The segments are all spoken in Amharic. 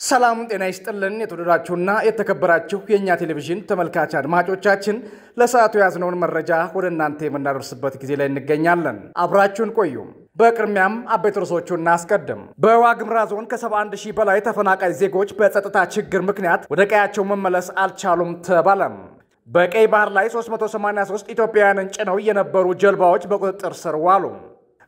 ሰላም ጤና ይስጥልን። የተወደዳችሁና የተከበራችሁ የእኛ ቴሌቪዥን ተመልካች አድማጮቻችን ለሰዓቱ የያዝነውን መረጃ ወደ እናንተ የምናደርስበት ጊዜ ላይ እንገኛለን። አብራችሁን ቆዩ። በቅድሚያም አበይት ርዕሶቹን እናስቀድም። በዋግምራ ዞን ከ71 ሺህ በላይ ተፈናቃይ ዜጎች በጸጥታ ችግር ምክንያት ወደ ቀያቸው መመለስ አልቻሉም ተባለም። በቀይ ባህር ላይ 383 ኢትዮጵያውያንን ጭነው የነበሩ ጀልባዎች በቁጥጥር ስር ዋሉ።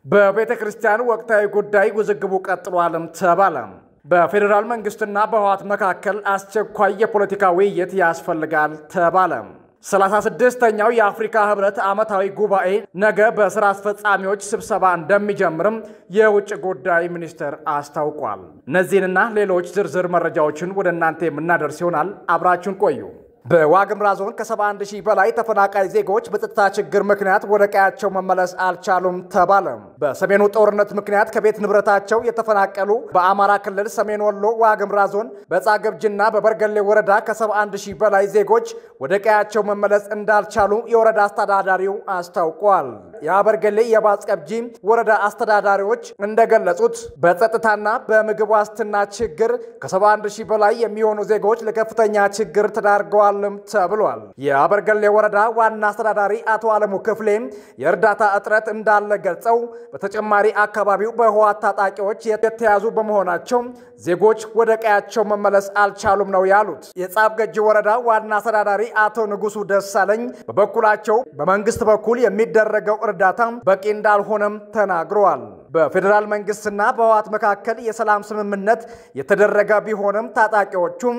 በቤተ ክርስቲያን ወቅታዊ ጉዳይ ውዝግቡ ቀጥሏልም ተባለ። በፌዴራል መንግስትና በህወሓት መካከል አስቸኳይ የፖለቲካ ውይይት ያስፈልጋል ተባለ። 36ኛው የአፍሪካ ህብረት ዓመታዊ ጉባኤ ነገ በስራ አስፈጻሚዎች ስብሰባ እንደሚጀምርም የውጭ ጉዳይ ሚኒስቴር አስታውቋል። እነዚህንና ሌሎች ዝርዝር መረጃዎችን ወደ እናንተ የምናደርስ ይሆናል። አብራችሁን ቆዩ። በዋግምራ ዞን ከ71 ሺህ በላይ ተፈናቃይ ዜጎች በጸጥታ ችግር ምክንያት ወደ ቀያቸው መመለስ አልቻሉም ተባለ። በሰሜኑ ጦርነት ምክንያት ከቤት ንብረታቸው የተፈናቀሉ በአማራ ክልል ሰሜን ወሎ ዋግምራ ዞን በጻገብጅና በበርገሌ ወረዳ ከ71 ሺህ በላይ ዜጎች ወደ ቀያቸው መመለስ እንዳልቻሉ የወረዳ አስተዳዳሪው አስታውቋል። የአበርገሌ የባጽቀብጂ ወረዳ አስተዳዳሪዎች እንደገለጹት በጸጥታና በምግብ ዋስትና ችግር ከ71 ሺህ በላይ የሚሆኑ ዜጎች ለከፍተኛ ችግር ተዳርገዋል ተደርጓልም ተብሏል። የአበርገሌ ወረዳ ዋና አስተዳዳሪ አቶ አለሙ ክፍሌም የእርዳታ እጥረት እንዳለ ገልጸው በተጨማሪ አካባቢው በህወሓት ታጣቂዎች የተያዙ በመሆናቸው ዜጎች ወደ ቀያቸው መመለስ አልቻሉም ነው ያሉት። የጻፍ ገጂ ወረዳ ዋና አስተዳዳሪ አቶ ንጉሱ ደሳለኝ በበኩላቸው በመንግስት በኩል የሚደረገው እርዳታ በቂ እንዳልሆነም ተናግረዋል። በፌዴራል መንግስትና በህወሓት መካከል የሰላም ስምምነት የተደረገ ቢሆንም ታጣቂዎቹም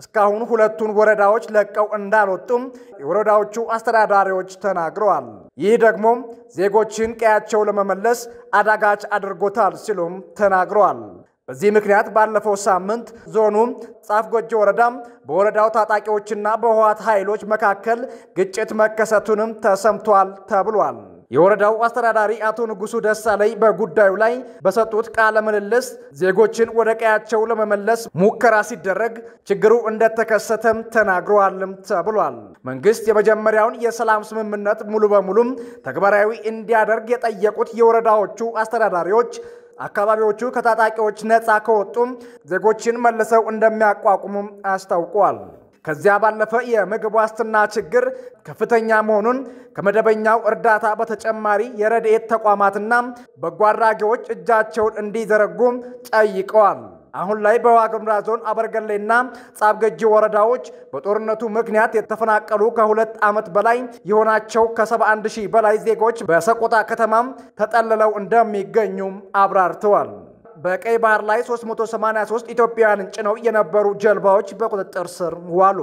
እስካሁን ሁለቱን ወረዳዎች ለቀው እንዳልወጡም የወረዳዎቹ አስተዳዳሪዎች ተናግረዋል። ይህ ደግሞ ዜጎችን ቀያቸው ለመመለስ አዳጋች አድርጎታል ሲሉም ተናግረዋል። በዚህ ምክንያት ባለፈው ሳምንት ዞኑ ጻፍ ጎጆ ወረዳ በወረዳው ታጣቂዎችና በህወሓት ኃይሎች መካከል ግጭት መከሰቱንም ተሰምቷል ተብሏል። የወረዳው አስተዳዳሪ አቶ ንጉሱ ደሳለኝ በጉዳዩ ላይ በሰጡት ቃለ ምልልስ ዜጎችን ወደ ቀያቸው ለመመለስ ሙከራ ሲደረግ ችግሩ እንደተከሰተም ተናግረዋልም ተብሏል። መንግስት የመጀመሪያውን የሰላም ስምምነት ሙሉ በሙሉም ተግባራዊ እንዲያደርግ የጠየቁት የወረዳዎቹ አስተዳዳሪዎች አካባቢዎቹ ከታጣቂዎች ነፃ ከወጡም ዜጎችን መልሰው እንደሚያቋቁሙም አስታውቀዋል። ከዚያ ባለፈ የምግብ ዋስትና ችግር ከፍተኛ መሆኑን ከመደበኛው እርዳታ በተጨማሪ የረድኤት ተቋማትና በጎ አድራጊዎች እጃቸውን እንዲዘረጉ ጠይቀዋል። አሁን ላይ በዋግምራ ዞን አበርገሌና ጻብገጂ ወረዳዎች በጦርነቱ ምክንያት የተፈናቀሉ ከሁለት ዓመት በላይ የሆናቸው ከ71 ሺህ በላይ ዜጎች በሰቆጣ ከተማም ተጠልለው እንደሚገኙም አብራርተዋል። በቀይ ባህር ላይ 383 ኢትዮጵያውያንን ጭነው የነበሩ ጀልባዎች በቁጥጥር ስር ዋሉ።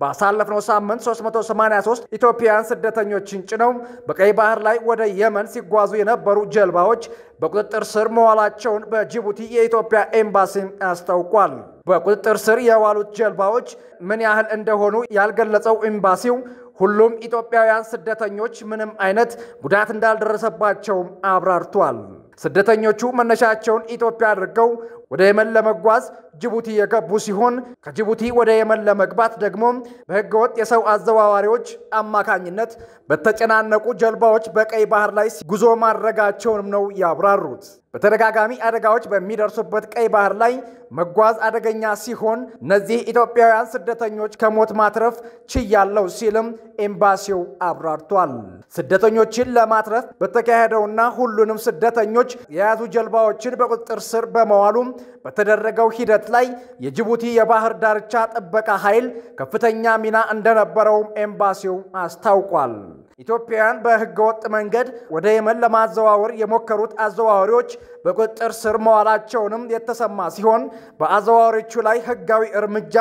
ባሳለፍነው ሳምንት 383 ኢትዮጵያውያን ስደተኞችን ጭነው በቀይ ባህር ላይ ወደ የመን ሲጓዙ የነበሩ ጀልባዎች በቁጥጥር ስር መዋላቸውን በጅቡቲ የኢትዮጵያ ኤምባሲ አስታውቋል። በቁጥጥር ስር የዋሉት ጀልባዎች ምን ያህል እንደሆኑ ያልገለጸው ኤምባሲው ሁሉም ኢትዮጵያውያን ስደተኞች ምንም አይነት ጉዳት እንዳልደረሰባቸውም አብራርቷል። ስደተኞቹ መነሻቸውን ኢትዮጵያ አድርገው ወደ የመን ለመጓዝ ጅቡቲ የገቡ ሲሆን ከጅቡቲ ወደ የመን ለመግባት ደግሞ በሕገወጥ የሰው አዘዋዋሪዎች አማካኝነት በተጨናነቁ ጀልባዎች በቀይ ባህር ላይ ጉዞ ማድረጋቸውንም ነው ያብራሩት። በተደጋጋሚ አደጋዎች በሚደርሱበት ቀይ ባህር ላይ መጓዝ አደገኛ ሲሆን እነዚህ ኢትዮጵያውያን ስደተኞች ከሞት ማትረፍ ችያለው ሲልም ኤምባሲው አብራርቷል። ስደተኞችን ለማትረፍ በተካሄደውና ሁሉንም ስደተኞች የያዙ ጀልባዎችን በቁጥጥር ስር በመዋሉም በተደረገው ሂደት ላይ የጅቡቲ የባህር ዳርቻ ጥበቃ ኃይል ከፍተኛ ሚና እንደነበረውም ኤምባሲው አስታውቋል። ኢትዮጵያውያን በህገወጥ መንገድ ወደ የመን ለማዘዋወር የሞከሩት አዘዋዋሪዎች በቁጥጥር ስር መዋላቸውንም የተሰማ ሲሆን በአዘዋዋሪዎቹ ላይ ህጋዊ እርምጃ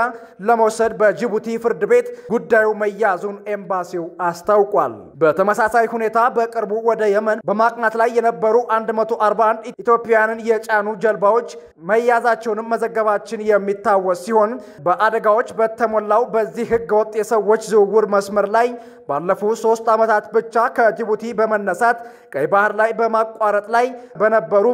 ለመውሰድ በጅቡቲ ፍርድ ቤት ጉዳዩ መያዙን ኤምባሲው አስታውቋል። በተመሳሳይ ሁኔታ በቅርቡ ወደ የመን በማቅናት ላይ የነበሩ 141 ኢትዮጵያውያንን የጫኑ ጀልባዎች መያዛቸውንም መዘገባችን የሚታወስ ሲሆን በአደጋዎች በተሞላው በዚህ ህገወጥ የሰዎች ዝውውር መስመር ላይ ባለፉት ሶስት ዓመታት ብቻ ከጅቡቲ በመነሳት ቀይ ባህር ላይ በማቋረጥ ላይ በነበሩ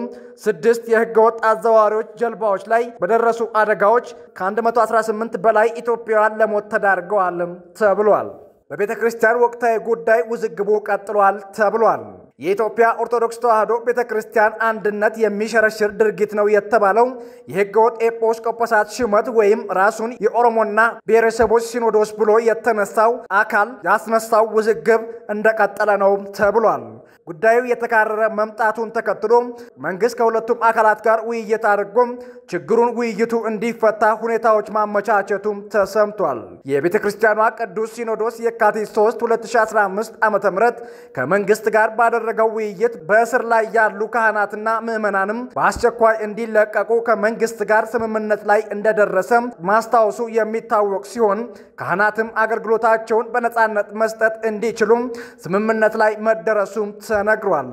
ስድስት የህገወጥ አዘዋዋሪዎች ጀልባዎች ላይ በደረሱ አደጋዎች ከ118 በላይ ኢትዮጵያውያን ለሞት ተዳርገዋልም ተብሏል። በቤተ ክርስቲያን ወቅታዊ ጉዳይ ውዝግቡ ቀጥሏል ተብሏል። የኢትዮጵያ ኦርቶዶክስ ተዋሕዶ ቤተ ክርስቲያን አንድነት የሚሸረሽር ድርጊት ነው የተባለው የሕገወጥ ኤጲስቆጶሳት ሹመት ወይም ራሱን የኦሮሞና ብሔረሰቦች ሲኖዶስ ብሎ የተነሳው አካል ያስነሳው ውዝግብ እንደቀጠለ ነው ተብሏል። ጉዳዩ የተካረረ መምጣቱን ተከትሎ መንግስት ከሁለቱም አካላት ጋር ውይይት አድርጎ ችግሩን ውይይቱ እንዲፈታ ሁኔታዎች ማመቻቸቱም ተሰምቷል። የቤተ ክርስቲያኗ ቅዱስ ሲኖዶስ የካቲት 3 2015 ዓ ም ከመንግስት ጋር ባደረገው ውይይት በእስር ላይ ያሉ ካህናትና ምዕመናንም በአስቸኳይ እንዲለቀቁ ከመንግስት ጋር ስምምነት ላይ እንደደረሰ ማስታወሱ የሚታወቅ ሲሆን ካህናትም አገልግሎታቸውን በነፃነት መስጠት እንዲችሉም ስምምነት ላይ መደረሱም ተነግሯል።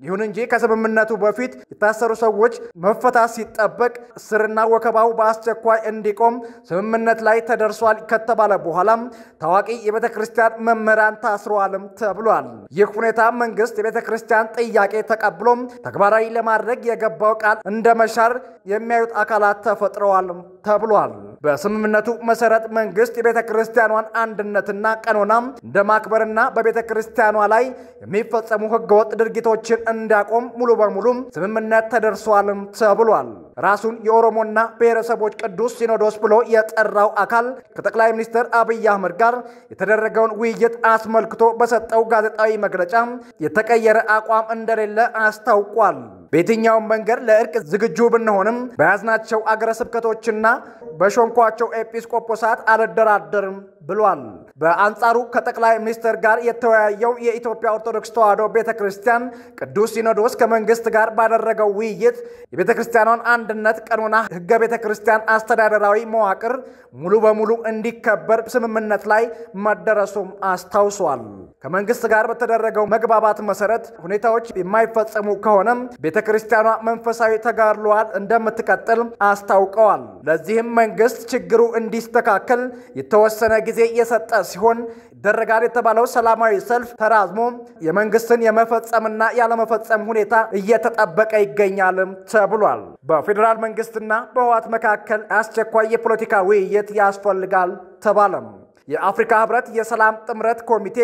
ይሁን እንጂ ከስምምነቱ በፊት የታሰሩ ሰዎች መፈታት ሲጠበቅ እስርና ወከባው በአስቸኳይ እንዲቆም ስምምነት ላይ ተደርሷል ከተባለ በኋላም ታዋቂ የቤተ ክርስቲያን መምህራን ታስረዋልም ተብሏል። ይህ ሁኔታ መንግስት የቤተ ክርስቲያን ጥያቄ ተቀብሎም ተግባራዊ ለማድረግ የገባው ቃል እንደ መሻር የሚያዩት አካላት ተፈጥረዋልም ተብሏል። በስምምነቱ መሰረት መንግስት የቤተ ክርስቲያኗን አንድነትና ቀኖናም እንደ ማክበርና በቤተ ክርስቲያኗ ላይ የሚፈጸሙ ህገወጥ ድርጊቶችን እንዲያቆም ሙሉ በሙሉ ስምምነት ተደርሷልም ተብሏል። ራሱን የኦሮሞና ብሔረሰቦች ቅዱስ ሲኖዶስ ብሎ የጠራው አካል ከጠቅላይ ሚኒስትር አብይ አህመድ ጋር የተደረገውን ውይይት አስመልክቶ በሰጠው ጋዜጣዊ መግለጫ የተቀየረ አቋም እንደሌለ አስታውቋል። በየትኛውም መንገድ ለእርቅ ዝግጁ ብንሆንም በያዝናቸው አገረ ስብከቶችና በሾንኳቸው ኤጲስቆጶሳት አልደራደርም ብሏል። በአንጻሩ ከጠቅላይ ሚኒስትር ጋር የተወያየው የኢትዮጵያ ኦርቶዶክስ ተዋሕዶ ቤተ ክርስቲያን ቅዱስ ሲኖዶስ ከመንግስት ጋር ባደረገው ውይይት የቤተ ክርስቲያኗን አንድነት፣ ቀኖና፣ ህገ ቤተ ክርስቲያን አስተዳደራዊ መዋቅር ሙሉ በሙሉ እንዲከበር ስምምነት ላይ መደረሱም አስታውሷል። ከመንግስት ጋር በተደረገው መግባባት መሰረት ሁኔታዎች የማይፈጸሙ ከሆነም ቤተ ክርስቲያኗ መንፈሳዊ ተጋድሎዋን እንደምትቀጥል አስታውቀዋል። ለዚህም መንግስት ችግሩ እንዲስተካከል የተወሰነ ጊዜ የሰጠ ሲሆን ይደረጋል የተባለው ሰላማዊ ሰልፍ ተራዝሞ የመንግስትን የመፈጸምና ያለመፈጸም ሁኔታ እየተጠበቀ ይገኛልም ተብሏል። በፌዴራል መንግስትና በህወሓት መካከል አስቸኳይ የፖለቲካ ውይይት ያስፈልጋል ተባለም። የአፍሪካ ህብረት የሰላም ጥምረት ኮሚቴ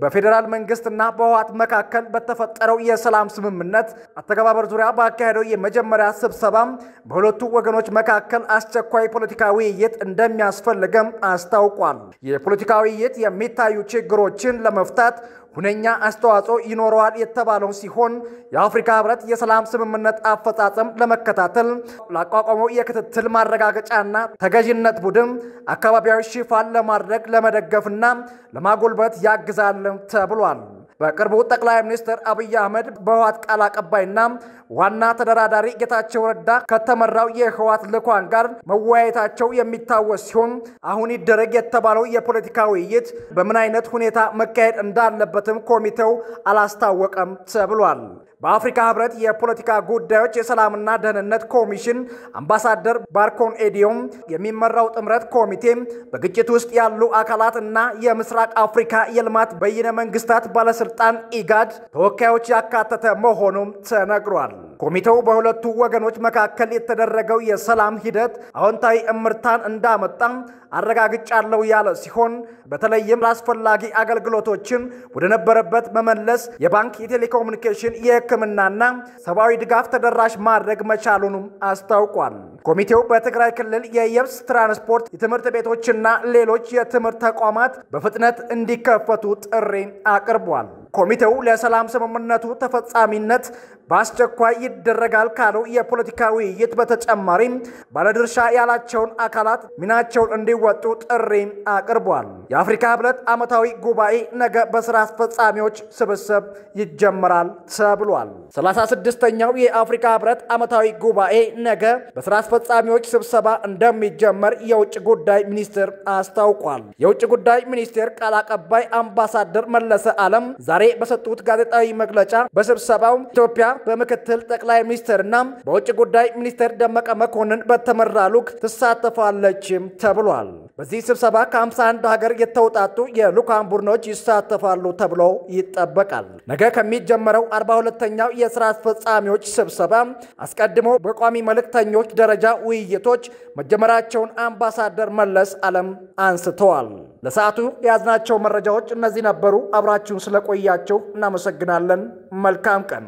በፌዴራል መንግስትና በህወሓት መካከል በተፈጠረው የሰላም ስምምነት አተገባበር ዙሪያ ባካሄደው የመጀመሪያ ስብሰባም በሁለቱ ወገኖች መካከል አስቸኳይ ፖለቲካ ውይይት እንደሚያስፈልግም አስታውቋል። የፖለቲካ ውይይት የሚታዩ ችግሮችን ለመፍታት ሁነኛ አስተዋጽኦ ይኖረዋል የተባለው ሲሆን የአፍሪካ ህብረት የሰላም ስምምነት አፈጻጸም ለመከታተል ላቋቋመው የክትትል ማረጋገጫና ተገዥነት ቡድን አካባቢያዊ ሽፋን ለማድረግ ለመደገፍና ለማጎልበት ያግዛል ተብሏል። በቅርቡ ጠቅላይ ሚኒስትር አብይ አህመድ በህወሓት ቃል አቀባይና ዋና ተደራዳሪ ጌታቸው ረዳ ከተመራው የህወሓት ልኳን ጋር መወያየታቸው የሚታወስ ሲሆን አሁን ይደረግ የተባለው የፖለቲካ ውይይት በምን አይነት ሁኔታ መካሄድ እንዳለበትም ኮሚቴው አላስታወቀም ተብሏል። በአፍሪካ ህብረት የፖለቲካ ጉዳዮች የሰላምና ደህንነት ኮሚሽን አምባሳደር ባርኮን ኤዲዮም የሚመራው ጥምረት ኮሚቴ በግጭት ውስጥ ያሉ አካላት እና የምስራቅ አፍሪካ የልማት በይነ መንግስታት ባለስልጣን ኢጋድ ተወካዮች ያካተተ መሆኑም ተነግሯል። ኮሚቴው በሁለቱ ወገኖች መካከል የተደረገው የሰላም ሂደት አዎንታዊ እምርታን እንዳመጣ አረጋግጫለሁ ያለ ሲሆን በተለይም አስፈላጊ አገልግሎቶችን ወደ ነበረበት መመለስ፣ የባንክ፣ የቴሌኮሙኒኬሽን፣ የሕክምናና ሰብአዊ ድጋፍ ተደራሽ ማድረግ መቻሉንም አስታውቋል። ኮሚቴው በትግራይ ክልል የየብስ ትራንስፖርት፣ የትምህርት ቤቶችና ሌሎች የትምህርት ተቋማት በፍጥነት እንዲከፈቱ ጥሪ አቅርቧል። ኮሚቴው ለሰላም ስምምነቱ ተፈጻሚነት በአስቸኳይ ይደረጋል ካለው የፖለቲካ ውይይት በተጨማሪም ባለድርሻ ያላቸውን አካላት ሚናቸውን እንዲወጡ ጥሪ አቅርቧል። የአፍሪካ ህብረት ዓመታዊ ጉባኤ ነገ በስራ አስፈጻሚዎች ስብስብ ይጀምራል ተብሏል። 36ኛው የአፍሪካ ህብረት ዓመታዊ ጉባኤ ነገ በስራ አስፈጻሚዎች ስብሰባ እንደሚጀመር የውጭ ጉዳይ ሚኒስቴር አስታውቋል። የውጭ ጉዳይ ሚኒስቴር ቃል አቀባይ አምባሳደር መለሰ ዓለም ዛሬ በሰጡት ጋዜጣዊ መግለጫ በስብሰባው ኢትዮጵያ በምክትል ጠቅላይ ሚኒስትርና በውጭ ጉዳይ ሚኒስትር ደመቀ መኮንን በተመራ ልዑክ ትሳተፋለችም ተብሏል። በዚህ ስብሰባ ከ51 ሀገር የተውጣጡ የልዑካን ቡድኖች ይሳተፋሉ ተብሎ ይጠበቃል። ነገ ከሚጀመረው 42ኛው የስራ አስፈጻሚዎች ስብሰባ አስቀድሞ በቋሚ መልእክተኞች ደረጃ ውይይቶች መጀመራቸውን አምባሳደር መለስ ዓለም አንስተዋል። ለሰዓቱ የያዝናቸው መረጃዎች እነዚህ ነበሩ። አብራችሁን ስለቆያቸው እናመሰግናለን። መልካም ቀን